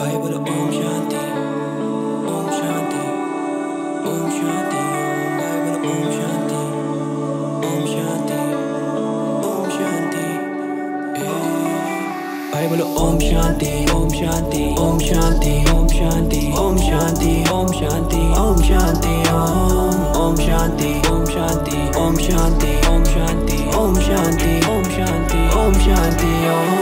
भाई बोलो ओम शांति ओम शांति ओम शांति ओम भाई बोलो ओम शांति ओम शांति ओम शांति ए भाई बोलो ओम शांति ओम शांति ओम शांति ओम शांति ओम शांति ओम शांति ओम शांति ओम ओम शांति ओम शांति ओम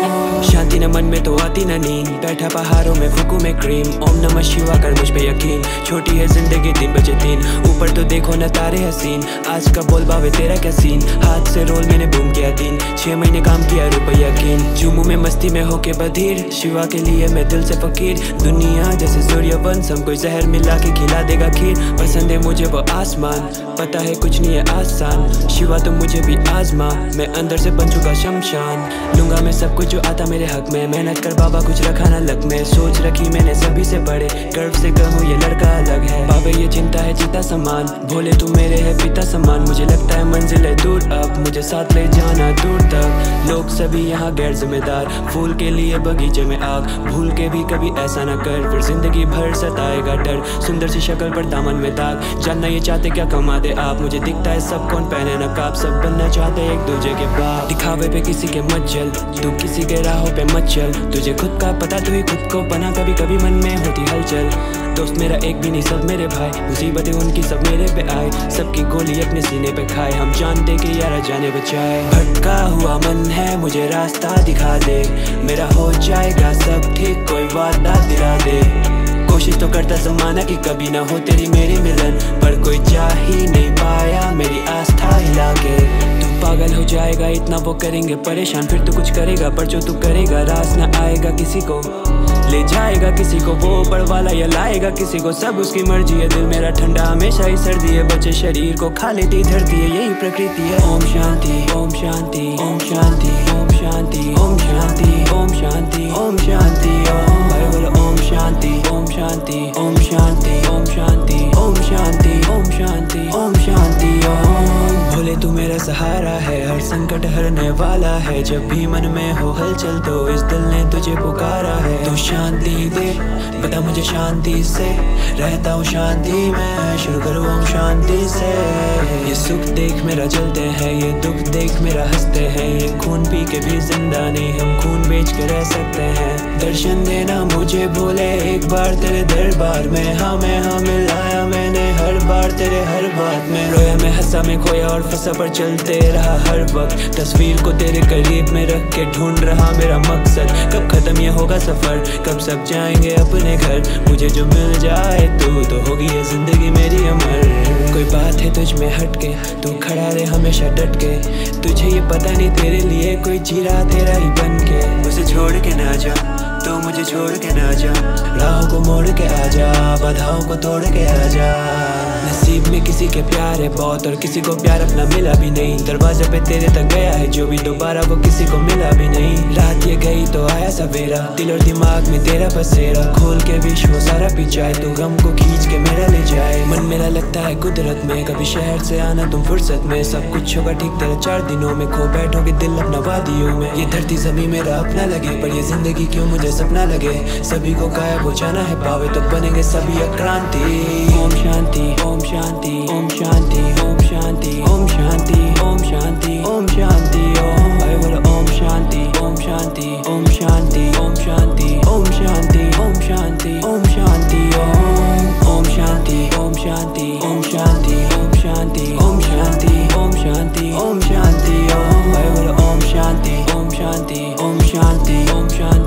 शांति न मन में तो आती न नींद। बैठा पहाड़ों में, फूकू में क्रीम ओम नमः शिवा कर मुझ पे यकीन। छोटी है ज़िंदगी, दिन बजे तीन। ऊपर तो देखो न तारे हसीन। आज का बोल बावे तेरा क्या सीन हाथ से रोल मैंने बूम किया दिन छह महीने काम किया रुपया यकीन। जुमू में मस्ती में होके बधीर। शिवा के लिए मैं दिल से फकीर। दुनिया जैसे सूर्य वंशम कोई जहर मिला के खिला देगा खीर। पसंद है मुझे वो आसमान। पता है कुछ नहीं है आसान। शिवा तो मुझे भी आजमा। मैं अंदर से बन चुका शमशान। लूँगा मैं सब कुछ जो आता मेरे हक में मेहनत कर बाबा कुछ रखा ना लग में। सोच रखी मैंने सभी से बड़े। गर्व से कहूँ, ये लड़का अलग है। बाबा, ये चिंता है चिता समान। भोले तू मेरे है, पिता समान। मुझे लगता है मंजिल है दूर अब। मुझे साथ ले जाना दूर तक। लोग सभी यहाँ गैर जिम्मेदार। फूल के लिए बगीचे में आग। भूल के भी कभी ऐसा ना कर। फिर ज़िंदगी भर सताएगा डर। सुंदर सी शक्ल पर दामन में दाग। जानना ये चाहते, क्या कमा दे आप? मुझे दिखता है सब कौन पहने नकाब। सब बनना चाहते एक दूजे के बाप। दिखावे पे किसी के मत जल तू किसी के राहों पे मत चल। तुझे खुद का पता, तू ही खुद को बना। कभी कभी मन में होती हलचल। दोस्त मेरा एक भी नहीं, सब मेरे भाई। मुसीबतें उनकी, सब मेरे पे आए। सबकी गोली अपने सीने पे खाए। हम जानते कि यारा जाने बचाए। भटका हुआ मन है, मुझे रास्ता दिखा दे। मेरा हो जाएगा, सब ठीक, कोई वादा दिला दे। कोशिश तो करता जमाना कि कभी ना हो तेरी मेरी मिलन। पर कोई जा ही नहीं पाया, मेरी आस्था हिला के। जाएगा इतना वो करेंगे परेशान फिर तू कुछ करेगा पर जो तू करेगा रास ना आएगा किसी को ले जाएगा किसी को वो ऊपर वाला या लाएगा किसी को सब उसकी मर्ज़ी है दिल मेरा ठंडा हमेशा ही सर्दी है बचे शरीर को खा लेती धरती है यही प्रकृति है ओम शांति ओम शांति ओम शांति ओम शांति ओम शांति ओम शांति ओम शांति ओम ओम शांति ओम शांति ओम शांति ओम शांति ओम शांति ओम शांति ओम शांति ओम भोले तू मेरा सहारा है हर संकट हरने वाला है। जब भी मन में हो हलचल तो इस दिल ने तुझे पुकारा है। तो शांति दे, बता मुझे शांति से। रहता हूँ शांति में, शुरू करो ओम शांति से। ये सुख देख मेरा जलते हैं, ये दुख देख मेरा हँसते हैं। ये खून पी के भी ज़िंदा नहीं, हम खून बेच के रह सकते हैं। दर्शन देना मुझे भोले, एक बार तेरे दरबार में। हाँ मैं हाँ मिलाया मैंने, हर बार तेरे हर बात में। रोया मैं हंसा मैं खोया और फंसा पर चलते रहा, हर वक्त। तस्वीर को तेरे करीब में रख के ढूंढ रहा मेरा मकसद। कब खत्म ये होगा सफ़र? कब सब जाएँगे अपने घर? मुझे जो मिल जाए तू तो होगी ये ज़िंदगी मेरी अमर। कोई बात है तुझ में हट के तू खड़ा रहे हमेशा डट के तुझे ये पता नहीं तेरे लिए कोई जीरा तेरा ही बन के उसे छोड़ के ना जा। तू मुझे छोड़ के ना जा। राहों को मोड़ के आ जा, बाधाओं को तोड़ के आ जा। नसीब में किसी के प्यार है बहुत और किसी को प्यार अपना मिला भी नहीं। दरवाजे पे तेरे तक गया है जो भी दोबारा वो किसी को मिला भी नहीं। रात ये गई तो आया सवेरा, दिल और दिमाग में तेरा बसेरा खोल के विश्व सारा पिचाए तू गम को खींच के मेरा ले जाए। मन मेरा लगता है कुदरत में, कभी शहर से आना तुम फुर्सत में। सब कुछ होगा ठीक तेरा चार दिनों में, खो बैठोगे दिल अपना वादियों में। ये धरती जमी मेरा अपना लगे, पर ये ज़िंदगी क्यों मुझे सपना लगे सभी को गायब हो जाना है पावे तो बनेंगे सभी अक्रांति ओम शांति ओम शांति ओम शांति ओम शांति ओम शांति ओम शांति ओम शांति ओम ओम शांति ओम शांति ओम शांति ओम शांति ओम शांति ओम शांति ओम शांति ओम ओम शांति ओम शांति ओम शांति ओम शांति ओम शांति ओम शांति ओम शांति ओम ओम शांति ओम शांति ओम शांति ओम शांति